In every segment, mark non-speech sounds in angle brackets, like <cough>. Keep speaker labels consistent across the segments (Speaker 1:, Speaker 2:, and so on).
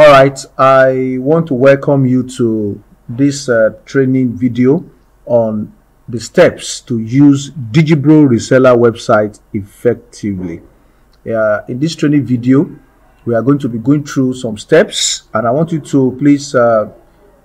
Speaker 1: All right, I want to welcome you to this uh, training video on the steps to use Digibro reseller website effectively. Uh, in this training video, we are going to be going through some steps and I want you to please uh,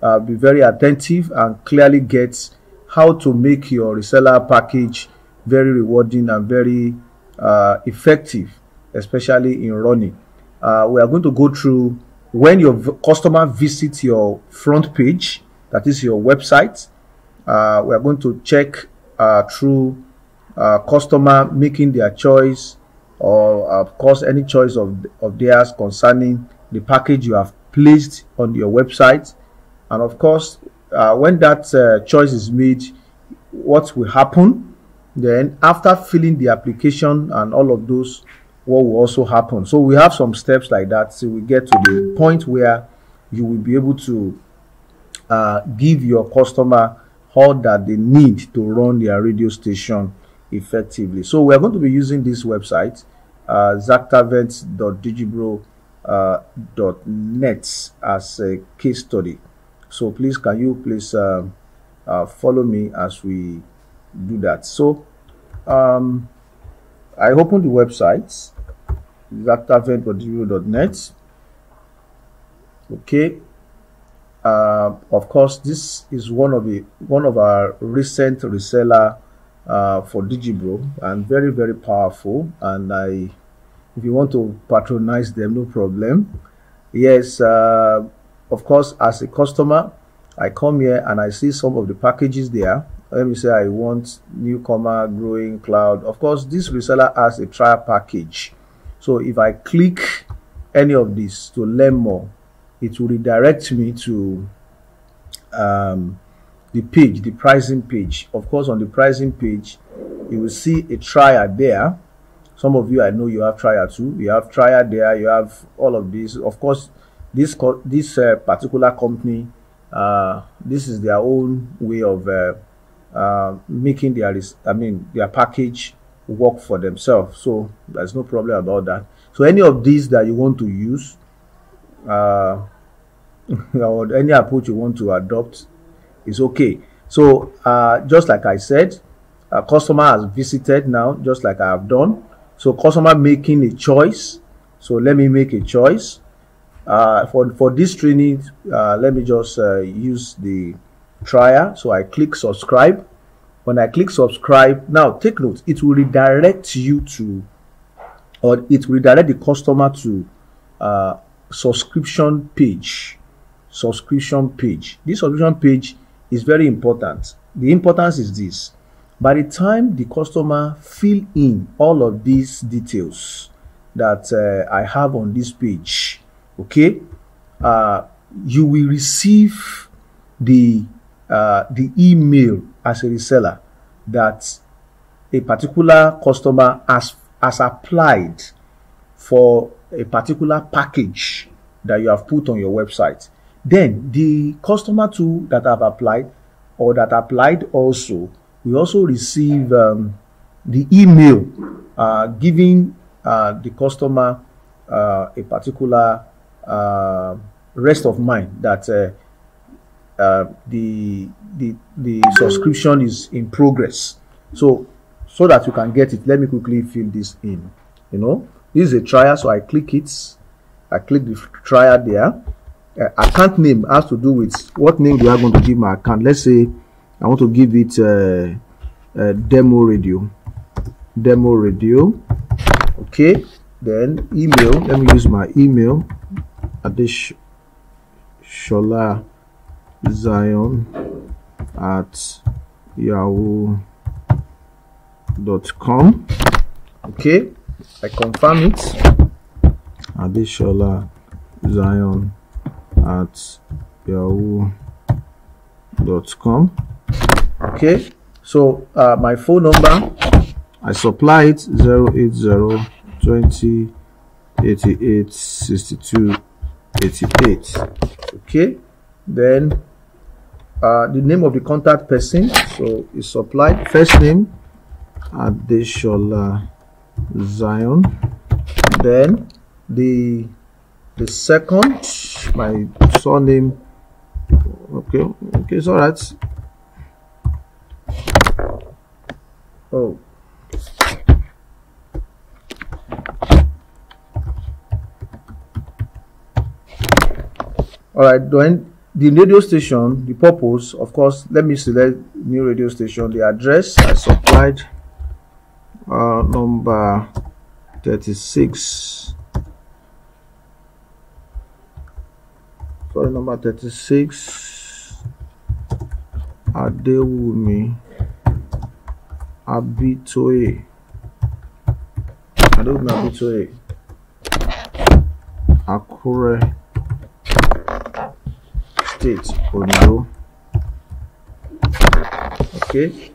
Speaker 1: uh, be very attentive and clearly get how to make your reseller package very rewarding and very uh, effective, especially in running. Uh, we are going to go through when your customer visits your front page, that is your website, uh, we are going to check uh, through uh, customer making their choice or of course any choice of, of theirs concerning the package you have placed on your website. And of course uh, when that uh, choice is made what will happen? Then after filling the application and all of those what will also happen so we have some steps like that so we get to the point where you will be able to uh, give your customer all that they need to run their radio station effectively. So we're going to be using this website, uh, uh, as a case study. So please, can you please uh, uh, follow me as we do that? So um, I opened the website, xactavent.digibro.net. Okay, uh, of course, this is one of the one of our recent reseller uh, for Digibro and very very powerful. And I, if you want to patronize them, no problem. Yes, uh, of course, as a customer, I come here and I see some of the packages there. Let me say I want newcomer growing cloud. Of course, this reseller has a trial package. So if I click any of these to learn more, it will redirect me to um, the page, the pricing page. Of course, on the pricing page, you will see a trial there. Some of you, I know you have trial too. You have trial there. You have all of this. Of course, this this uh, particular company, uh, this is their own way of uh, uh making their, I mean, their package work for themselves. So there's no problem about that. So any of these that you want to use, uh, <laughs> or any approach you want to adopt is okay. So uh, just like I said, a customer has visited now, just like I have done. So customer making a choice. So let me make a choice. Uh, for, for this training, uh, let me just uh, use the trial. So I click subscribe. When I click subscribe, now take note, it will redirect you to, or it will redirect the customer to uh, subscription page. Subscription page. This subscription page is very important. The importance is this. By the time the customer fill in all of these details that uh, i have on this page okay uh, you will receive the uh, the email as a reseller that a particular customer has has applied for a particular package that you have put on your website. Then the customer too that have applied or that applied also we also receive um, the email uh, giving uh, the customer uh, a particular uh, rest of mind that uh, the the the subscription is in progress. So so that you can get it, let me quickly fill this in. You know, this is a trial, so I click it. I click the trial there. Uh, account name has to do with what name do I going to give my account. Let's say I want to give it uh, uh, demo radio. Demo radio. Okay. Then email. Let me use my email. Adish Shola Zion at yahoo.com. Okay I confirm it. Adeshola Zion at yahoo.com okay so uh, my phone number I supply it 080 20 88 62 88 okay then uh, the name of the contact person so it's supplied. First name Adeshola Zion. Then the the second my surname okay okay it's all right. Oh. All right then the radio station the purpose of course let me select new radio station the address i supplied uh, number 36 sorry number 36 Adewumi Abitoye. Adewumi Abitoye. Akure State Ondo. Okay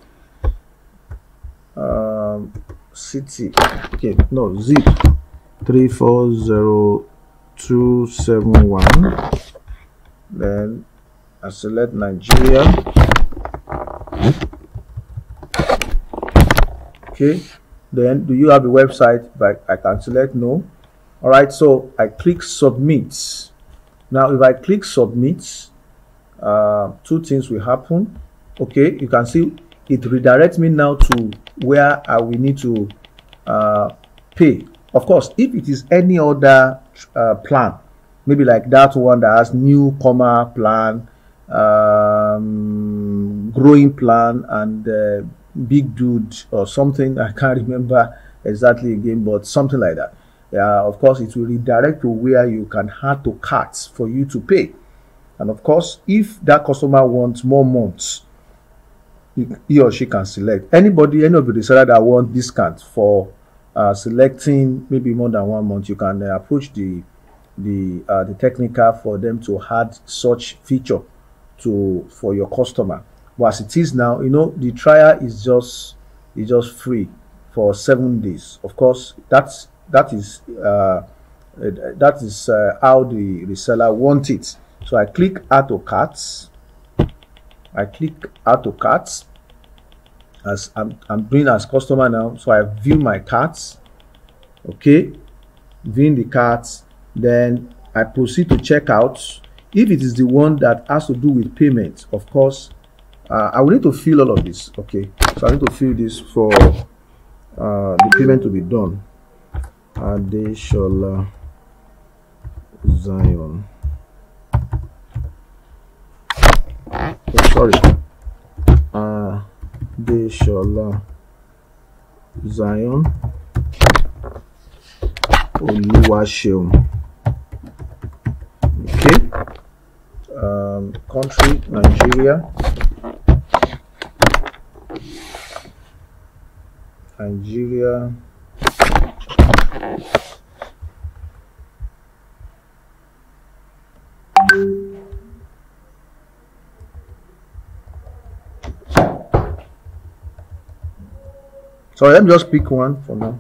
Speaker 1: um city. Okay no zip 340271 then I select Nigeria. Okay then do you have a website but I can select? No. All right so I click submit. Now if I click submit uh, two things will happen okay you can see it redirects me now to where I will need to uh, pay of course if it is any other uh, plan maybe like that one that has new newcomer plan, um, growing plan, and uh, big dude or something. I can't <laughs> remember exactly again, but something like that. Yeah, of course, it will redirect to where you can add to carts for you to pay. And of course, if that customer wants more months, he or she can select. Anybody, any of the reseller that want discount for uh, selecting maybe more than one month, you can uh, approach the the uh, the technical for them to add such feature to for your customer. But as it is now, you know, the trial is just is just free for seven days. Of course, that's that is uh, that is uh, how the reseller want it. So I click add to carts. I click add to carts as I'm, I'm doing as customer now. So I view my carts. Okay, viewing the carts then I proceed to check out. If it is the one that has to do with payment, of course, uh, I will need to fill all of this. Okay, so I need to fill this for uh, the payment to be done. Adeshola Zion. Oh, sorry. Uh, Adeshola Zion Oluwaseun. um, country Nigeria Nigeria so let me just pick one for now.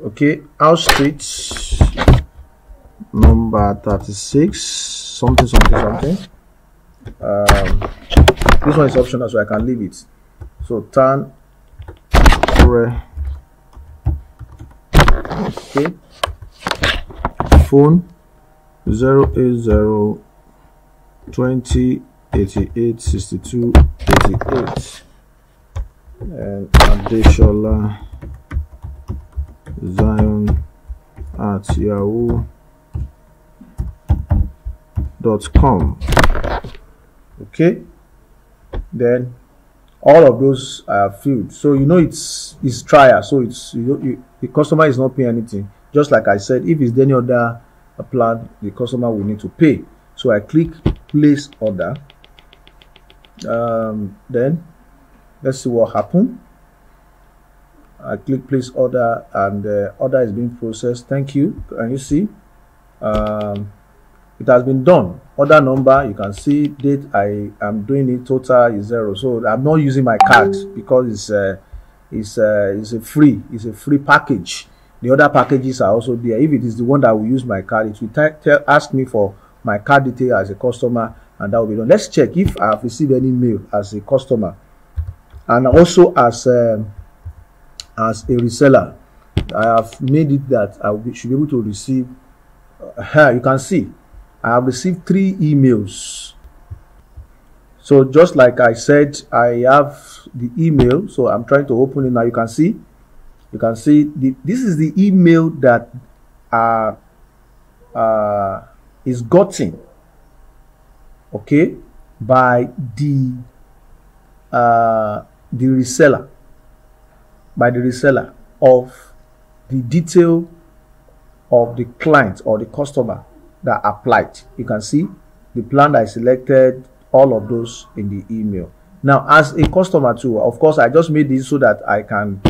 Speaker 1: Okay our streets number 36 something something something. Um, this one is optional so I can leave it. So turn okay. Phone 080 20 88 62 88 and Adeshola Zion at Yahoo com. Okay then all of those are filled. So you know it's it's trial. So it's you, know, you, the customer is not paying anything. Just like i said if it's any other plan the customer will need to pay. So i click place order. Um, then let's see what happened. I click place order and the order is being processed. Thank you. Can you see? Um, it has been done. Order number you can see date i am doing it. Total is zero. So i'm not using my card because it's uh, it's uh, it's a free it's a free package. The other packages are also there. If it is the one that will use my card it will tell, ask me for my card detail as a customer and that will be done. Let's check if i have received any mail as a customer and also as um, as a reseller i have made it that i should be able to receive uh, <laughs> you can see I have received three emails. So just like I said, I have the email. So I'm trying to open it now. You can see, you can see the, this is the email that uh, uh, is gotten, okay, by the uh, the reseller, by the reseller of the detail of the client or the customer that applied. You can see the plan I selected, all of those in the email. Now, as a customer too, of course, I just made this so that I can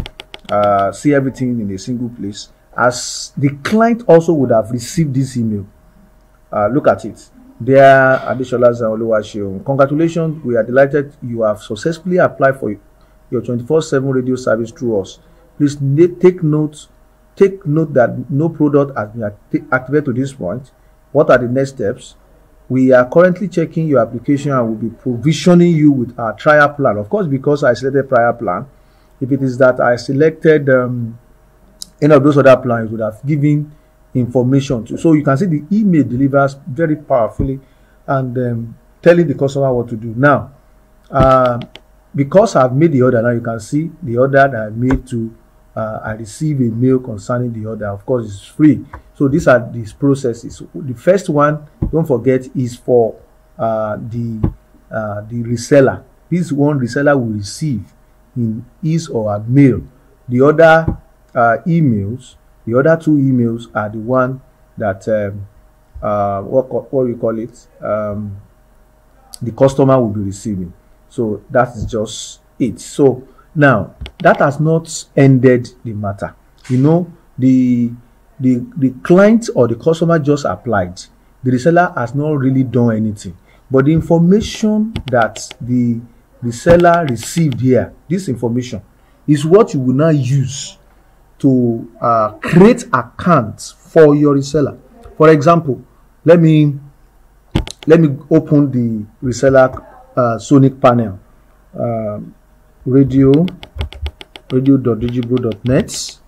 Speaker 1: uh, see everything in a single place. As the client also would have received this email. Uh, look at it. Dear Adeshola Zion Oluwaseun, congratulations. We are delighted you have successfully applied for your 24-7 radio service through us. Please take note take note that no product has been activated to this point. What are the next steps? We are currently checking your application and will be provisioning you with our trial plan. Of course, because I selected trial plan, if it is that I selected um, any of those other plans, would have given information to. So you can see the email delivers very powerfully and um, telling the customer what to do. Now, uh, because I've made the order, now you can see the order that I made to uh, I receive a mail concerning the order. Of course, it's free. So these are these processes. The first one, don't forget, is for uh, the uh, the reseller. This one reseller will receive in his or her mail. The other uh, emails, the other two emails are the one that um, uh, what what we call it, um, the customer will be receiving. So that is just it. So now, that has not ended the matter. You know, the the the client or the customer just applied. The reseller has not really done anything. But the information that the reseller received here, this information, is what you will now use to uh, create accounts for your reseller. For example, let me let me open the reseller uh, Sonic panel. Um, radio radio.digibro.net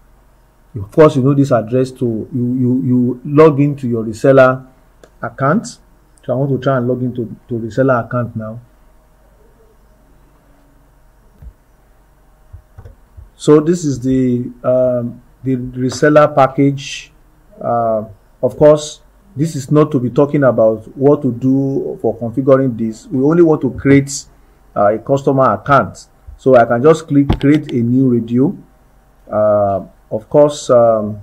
Speaker 1: of course you know this address to you you you log into your reseller account. So i want to try and log into to reseller account now. So this is the um, the reseller package. Uh, of course this is not to be talking about what to do for configuring this we only want to create uh, a customer account so I can just click create a new radio. Uh, of course, um,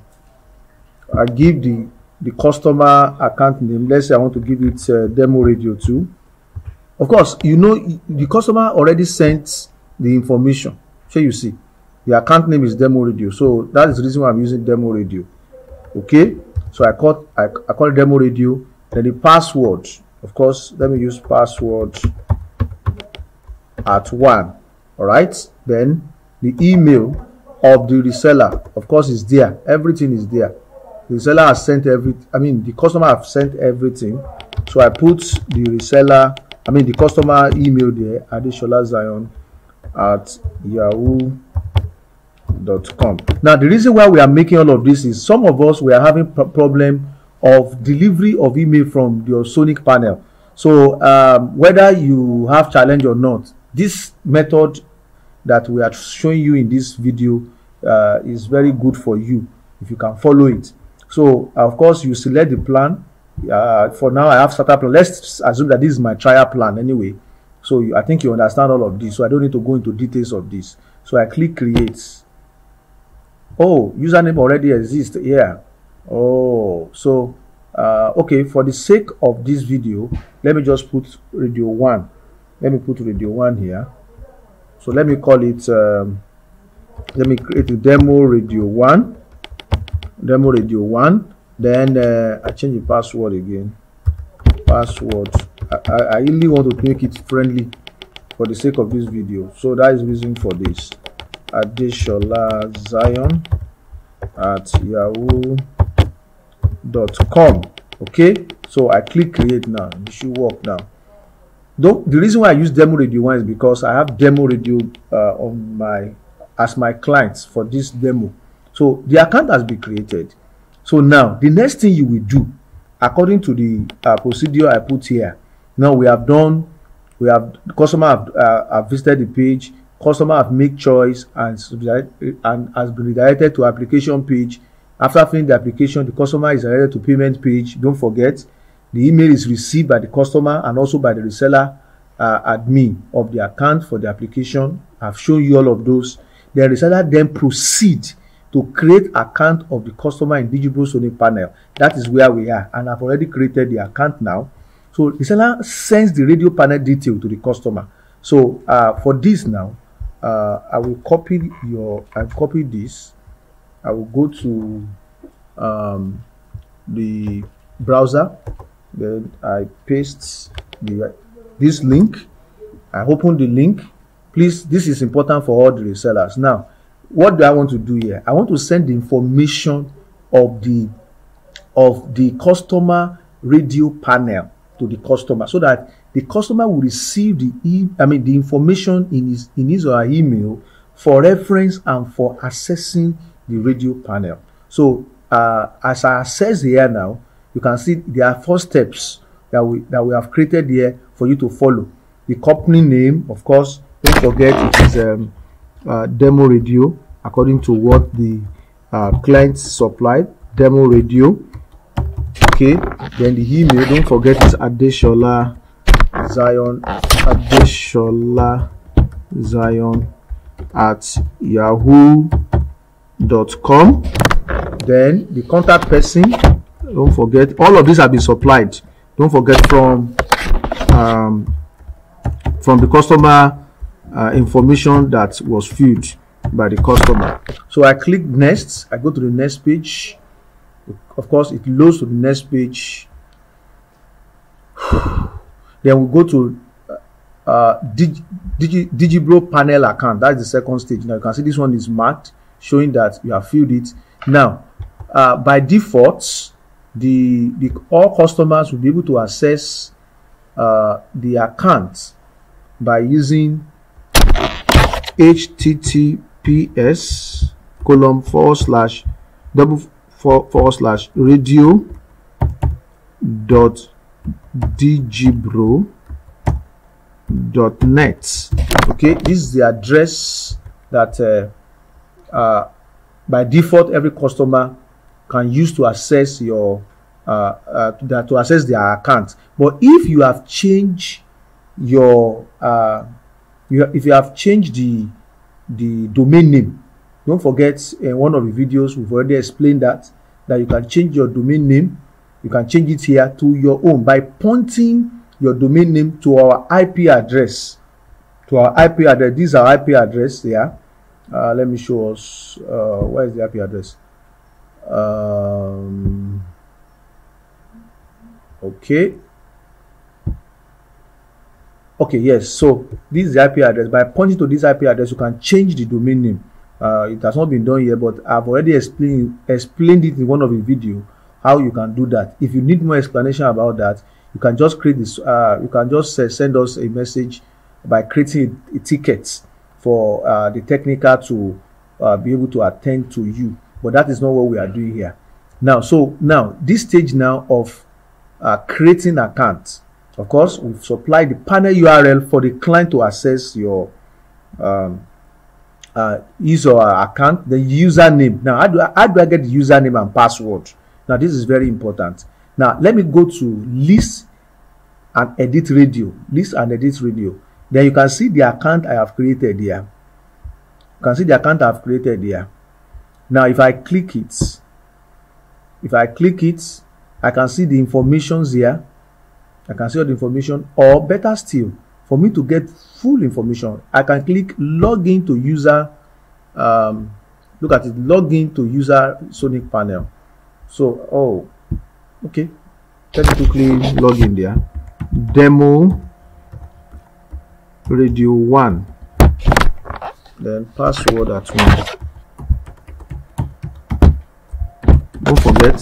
Speaker 1: I give the the customer account name. Let's say I want to give it uh, demo radio too. Of course, you know the customer already sent the information. So you see, the account name is demo radio. So that is the reason why I'm using demo radio. Okay, so I call I, I call demo radio. Then the password. Of course, let me use password at one all right then the email of the reseller of course is there everything is there the reseller has sent every i mean the customer have sent everything so i put the reseller i mean the customer email there adeshola zion at now the reason why we are making all of this is some of us we are having problem of delivery of email from your sonic panel so um, whether you have challenge or not this method that we are showing you in this video uh, is very good for you if you can follow it. So of course you select the plan. Uh, for now I have starter plan. Let's assume that this is my trial plan anyway. So you, I think you understand all of this. So I don't need to go into details of this. So I click create. Oh, username already exists here. Oh, so uh, okay. For the sake of this video, let me just put radio one. Let me put radio one here so let me call it um, let me create a demo radio 1 demo radio 1 then uh, I change the password again password I, I, I really want to make it friendly for the sake of this video so that is reason for this Adeshola Zion at yahoo.com okay so I click create now it should work now Though the reason why I use demo radio one is because I have demo radio uh, on my as my clients for this demo. So the account has been created. So now the next thing you will do according to the uh, procedure I put here, now we have done, we have customer have, uh, have visited the page, customer have made choice and and has been redirected to application page. After filling the application, the customer is redirected to payment page. Don't forget, the email is received by the customer and also by the reseller uh, admin of the account for the application. I've shown you all of those. The reseller then proceed to create account of the customer in Digibro Sonic panel. That is where we are, and I've already created the account now. So the seller sends the radio panel detail to the customer. So uh, for this now, uh, I will copy your, I copy this. I will go to um, the browser, then I paste the this link. I open the link. Please, this is important for all the resellers. Now, what do I want to do here? I want to send the information of the of the customer radio panel to the customer so that the customer will receive the e I mean the information in his in his or her email for reference and for accessing the radio panel. So uh, as I access here now, you can see there are four steps that we that we have created here for you to follow. The company name, of course, don't forget it is um, uh, demo radio according to what the uh, client supplied. Demo radio okay then the email don't forget it's adeshola zion adeshola zion at yahoo.com then the contact person don't forget all of these have been supplied. Don't forget from um, from the customer uh, information that was filled by the customer. So i click next i go to the next page. Of course it loads to the next page <sighs> then we go to uh, Digi, Digi, digibro panel account. That's the second stage. Now you can see this one is marked showing that you have filled it. Now uh, by default the, the all customers will be able to access uh, the account by using https column forward slash double forward slash radio dot digibro dot net. Okay this is the address that uh, uh, by default every customer can use to access your uh, uh, to, access their account. But if you have changed your uh, you, if you have changed the the domain name don't forget in one of the videos we've already explained that that you can change your domain name you can change it here to your own by pointing your domain name to our IP address. To our IP address. This is our IP address here. Uh, let me show us uh, where is the IP address? Um, okay. Okay yes. So this is the IP address. By pointing to this IP address you can change the domain name. Uh, it has not been done yet but I've already explained explained it in one of the video how you can do that if you need more explanation about that you can just create this uh, you can just uh, send us a message by creating a, ticket for uh, the technical to uh, be able to attend to you but that is not what we are doing here now so now this stage now of uh, creating account of course we've supplied the panel url for the client to access your um, uh, your account, the username. Now, how do, I, how do I get the username and password? Now, this is very important. Now, let me go to list and edit radio. List and edit radio. Then you can see the account I have created here. You can see the account I have created here. Now, if I click it, if I click it, I can see the informations here. I can see all the information, or better still, for me to get full information i can click login to user um, look at it login to user sonic panel so oh okay. Let me quickly log in there. Demo radio one. Then password at one don't forget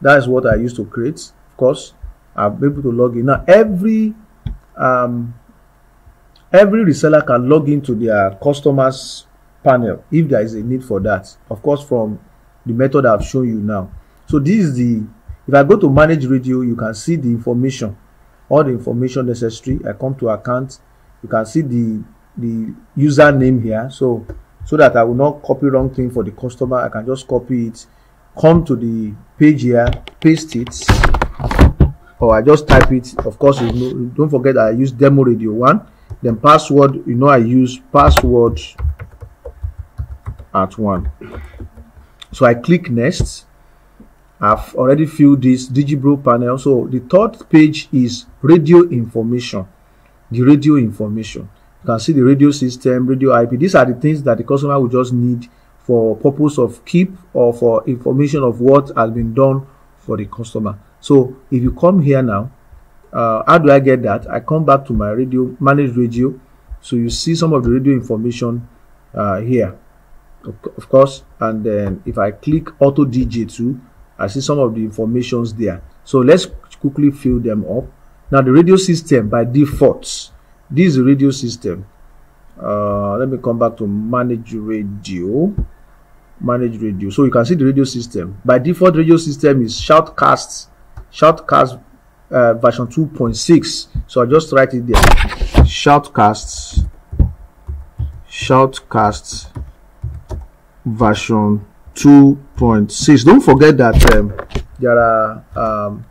Speaker 1: that is what i used to create. Of course i'll be able to log in. Now every um every reseller can log into their customers panel if there is a need for that. Of course from the method i've shown you now so this is the if i go to manage radio you can see the information all the information necessary. I come to account you can see the the username here. So so that i will not copy wrong thing for the customer i can just copy it come to the page here paste it or i just type it. Of course you know, don't forget i use demo radio one then password you know i use password at one. So i click next i've already filled this digibro panel so the third page is radio information the radio information you can see the radio system radio ip these are the things that the customer will just need for purpose of keep or for information of what has been done for the customer. So if you come here now, uh, how do I get that? I come back to my radio, manage radio. So you see some of the radio information uh, here, of course. And then if I click auto DJ too, I see some of the informations there. So let's quickly fill them up. Now the radio system by default, this is the radio system. Uh, let me come back to manage radio manage radio so you can see the radio system by default radio system is shoutcast shoutcast uh, version 2.6 so i just write it there Shoutcast, shoutcast version 2.6 don't forget that um, there are um,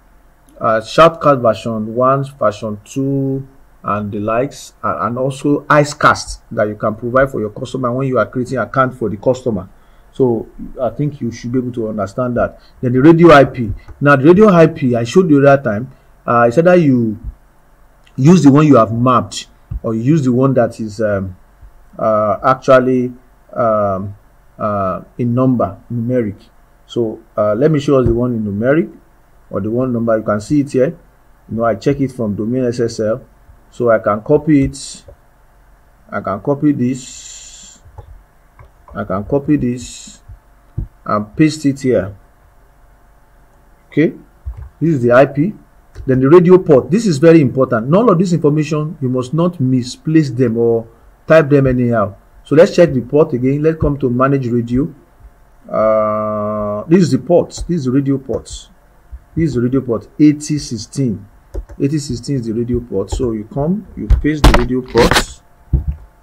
Speaker 1: version 1 version 2 and the likes and also icecast that you can provide for your customer when you are creating account for the customer so I think you should be able to understand that. Then the radio IP. Now the radio IP I showed you that time. Uh, I said that you use the one you have mapped or you use the one that is um, uh, actually um, uh, in number numeric. So uh, let me show us the one in numeric or the one number. You can see it here. You know I check it from domain SSL, so I can copy it. I can copy this I can copy this and paste it here okay this is the IP then the radio port this is very important none of this information you must not misplace them or type them anyhow so let's check the port again. Let's come to manage radio. Uh, this is the port. This is the radio port. This is the radio port. 8016 8016 is the radio port. So you come you paste the radio port.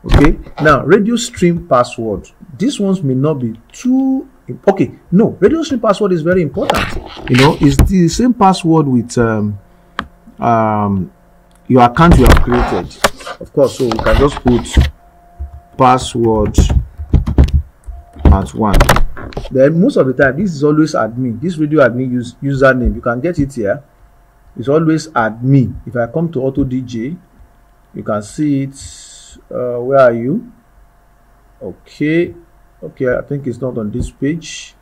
Speaker 1: Okay. Now radio stream password. These ones may not be too okay. No radio stream password is very important. You know it's the same password with um, um, your account you have created. Of course so you can just put password at one. Then most of the time this is always admin. This radio admin use username you can get it here. It's always admin. If i come to auto dj you can see it uh, where are you? Okay okay i think it's not on this page.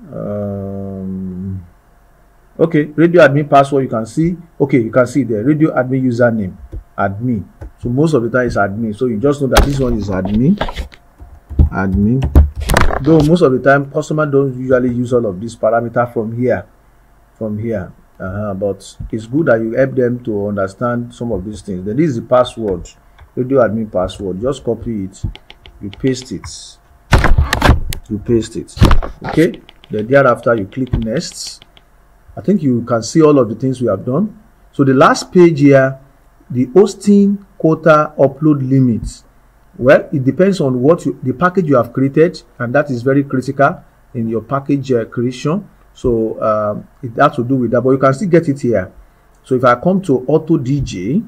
Speaker 1: Um, okay radio admin password you can see okay you can see the radio admin username admin. So most of the time it's admin. So you just know that this one is admin. Admin. Though most of the time customer don't usually use all of this parameter from here from here. Uh -huh, but it's good that you help them to understand some of these things. Then this is the password. Radio admin password. Just copy it. You paste it. You paste it. Okay? Then thereafter you click next. I think you can see all of the things we have done. So the last page here the hosting quota upload limit well it depends on what you, the package you have created and that is very critical in your package uh, creation so um, it has to do with that but you can still get it here so if i come to auto dj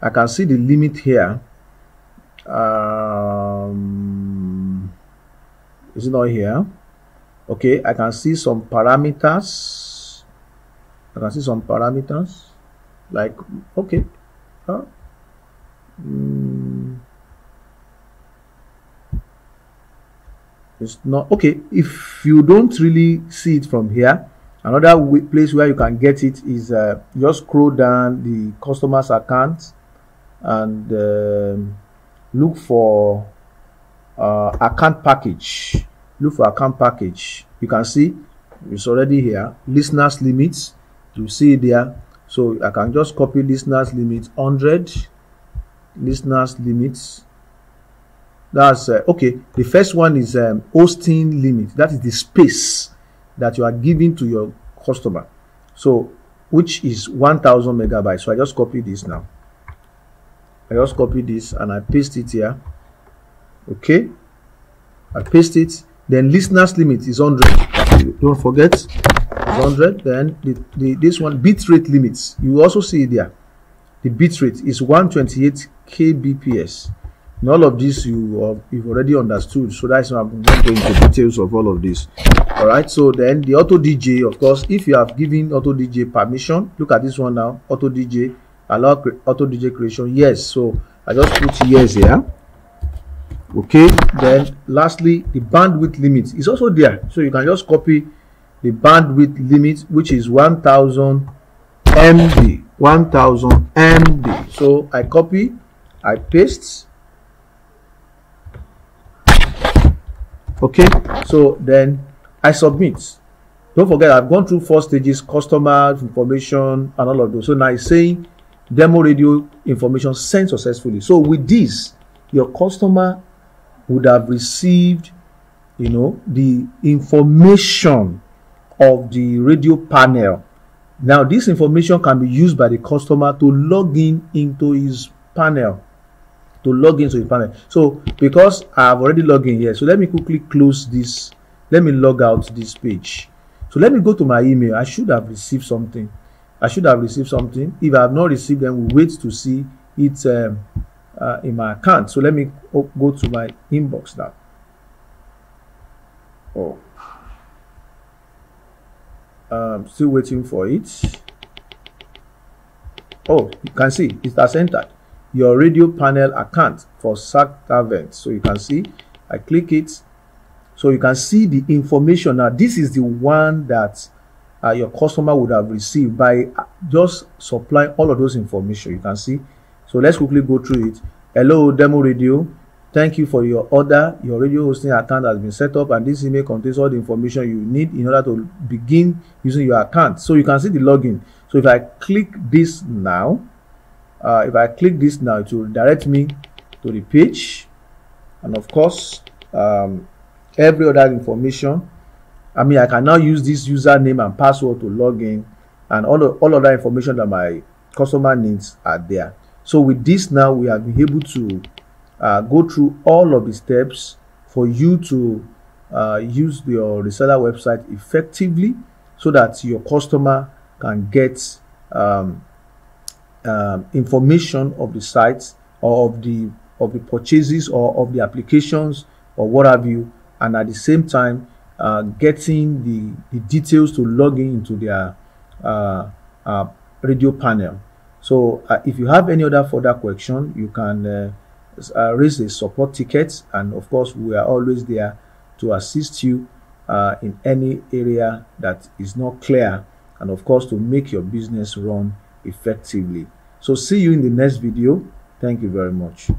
Speaker 1: I can see the limit here. Um, is it not here? Okay, I can see some parameters. I can see some parameters. Like, okay. Huh? Mm, it's not okay if you don't really see it from here another place where you can get it is uh, just scroll down the customer's account and um, look for uh, account package. Look for account package. You can see it's already here. Listeners limits. You see there so i can just copy listeners limit 100 listeners limits that's uh, okay the first one is um, hosting limit that is the space that you are giving to your customer So, which is 1000 megabytes. So I just copy this now. I just copy this and I paste it here. Okay. I paste it. Then listeners limit is 100. Don't forget. It's 100. Then the, the, this one bitrate limits. You also see there. The bitrate is 128 kbps. In all of this, you uh, you've already understood. So that's why I'm going to go into details of all of this. All right. So then the auto DJ, of course, if you have given auto DJ permission, look at this one now. Auto DJ allow auto DJ creation. Yes. So I just put yes here okay? Then lastly the bandwidth limit is also there. So you can just copy the bandwidth limit which is 1000 mb 1000 mb so i copy i paste. Okay? So then i submit. Don't forget i've gone through four stages customer information and all of those. So now it's saying demo radio information sent successfully. So with this your customer would have received, you know, the information of the radio panel. Now, this information can be used by the customer to log in into his panel. To log into his panel. So, because I've already logged in here, so let me quickly close this. Let me log out this page. So, let me go to my email. I should have received something. I should have received something. If I have not received, then we wait to see it um, uh, in my account. So let me go to my inbox now. Oh, um, still waiting for it. Oh, you can see it has entered your radio panel account for SAC XACTAVENT. So you can see, I click it. So you can see the information. Now, this is the one that uh, your customer would have received by just supplying all of those information. You can see so let's quickly go through it. Hello, Demo Radio. Thank you for your order. Your radio hosting account has been set up and this email contains all the information you need in order to begin using your account. So you can see the login. So if I click this now, uh, if I click this now, it will direct me to the page. And of course, um, every other information. I mean, I can now use this username and password to log in and all, the, all other information that my customer needs are there. So with this now, we have been able to uh, go through all of the steps for you to uh, use your reseller website effectively so that your customer can get um, um, information of the sites or of the of the purchases or of the applications or what have you. And at the same time uh, getting the, the details to log in into their uh, uh, radio panel so uh, if you have any other further question, you can uh, uh, raise a support ticket. And of course, we are always there to assist you uh, in any area that is not clear. And of course, to make your business run effectively. So see you in the next video. Thank you very much.